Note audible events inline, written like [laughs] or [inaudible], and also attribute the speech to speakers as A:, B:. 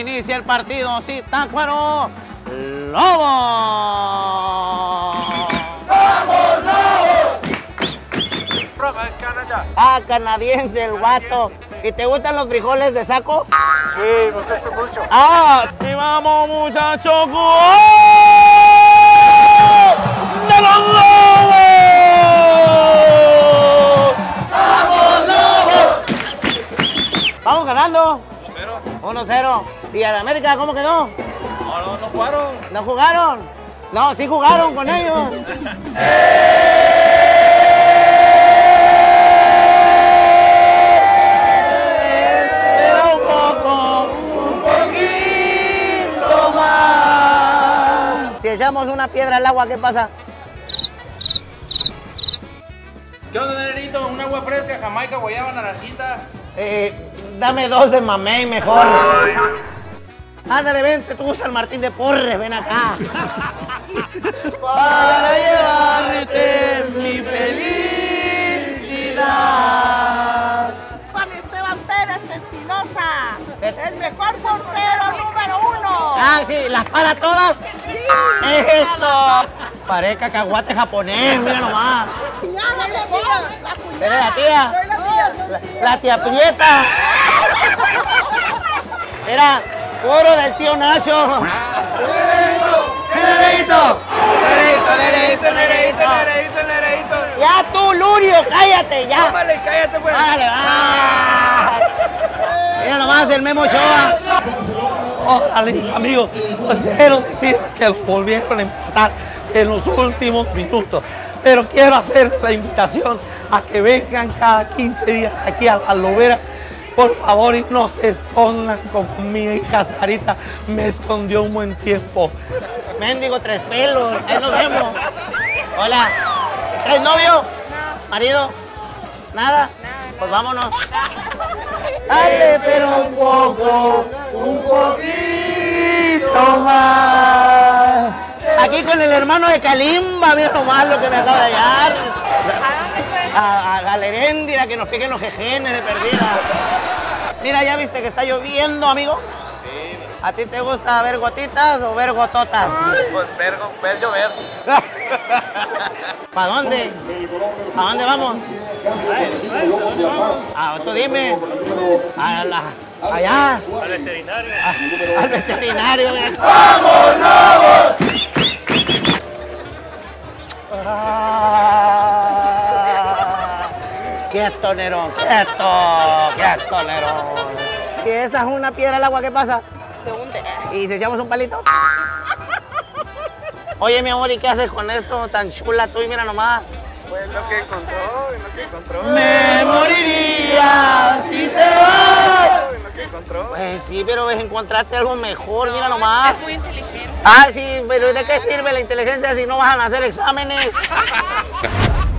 A: Inicia el partido, Zitácuaro. ¡Lobo! Ah, canadiense el vato. ¿Y te gustan los frijoles de saco?
B: Sí, me gusta mucho.
A: ¡Ah! ¡Y vamos, muchachos! ¡De los lobos! ¡Vamos, lobos! Vamos ganando. 1-0. ¿Y a la América cómo quedó?
B: No, no, no jugaron.
A: ¿No jugaron? No, sí jugaron con ellos. Si echamos una piedra al agua, ¿qué pasa?
B: ¿Qué onda, Nerito? ¿Un agua fresca, jamaica, guayaba, naranjita?
A: Eh, dame dos de mamey mejor. Ándale, vente tú, San Martín de Porres, ven acá. [laughs] Para llevarte mi felicidad.
C: Juan Esteban Pérez Espinosa, el mejor portero número uno.
A: Ah, sí, ¿las para todas? ¡Eso! Parece cacahuate japonés, mira nomás.
C: Tía.
A: ¿Eres la tía?
C: Soy la tía.
A: La, tía Prieta. Mira, oro del tío Nacho. ¡Nereito! ¡Nereito, nereito, nereito, nereito, nereito! Ya tú, Lurio, cállate, ya.
B: Vale, cállate, pues.
A: Vale, va. Mira nomás el Memo Shoa. Hola, mis amigos. Pues quiero decirles que lo volvieron a empatar en los últimos minutos. Pero quiero hacer la invitación a que vengan cada 15 días aquí a la lobera. Por favor, y no se escondan como mi hija Sarita me escondió un buen tiempo. Mendigo tres pelos, ahí nos vemos. Hola, ¿traes novio? ¿Marido? ¿Nada? Pues vámonos. Dale, pero un poco, un poquito Aquí con el hermano de Kalimba, mira nomás lo que me acaba de hallar. A, a, a la Heréndira que nos piquen los jejenes de perdida. Mira, ya viste que está lloviendo, amigo.
B: Sí,
A: ¿A ti te gusta ver gotitas o ver gototas?
B: pues ver, ver llover. [laughs]
A: ¿Para dónde? ¿A dónde vamos? Ah, tú dime. A la, allá.
B: Al veterinario.
A: A- al veterinario. ¡Vamos! Ah, ¡Quieto, Nerón! ¡Quieto! ¡Quieto, Nerón! Si esa es una piedra al agua, ¿qué pasa?
C: Se hunde.
A: ¿Y si echamos un palito? Oye, mi amor, ¿y qué haces con esto tan chula tú? Y mira nomás.
B: Pues lo que encontró, lo que encontró.
A: Me moriría si te vas.
B: Que.
A: Pues sí, pero ves, encontraste algo mejor, mira nomás.
C: Es muy inteligente.
A: Ah, sí, pero ¿de qué sirve la inteligencia si no vas a hacer exámenes? [laughs]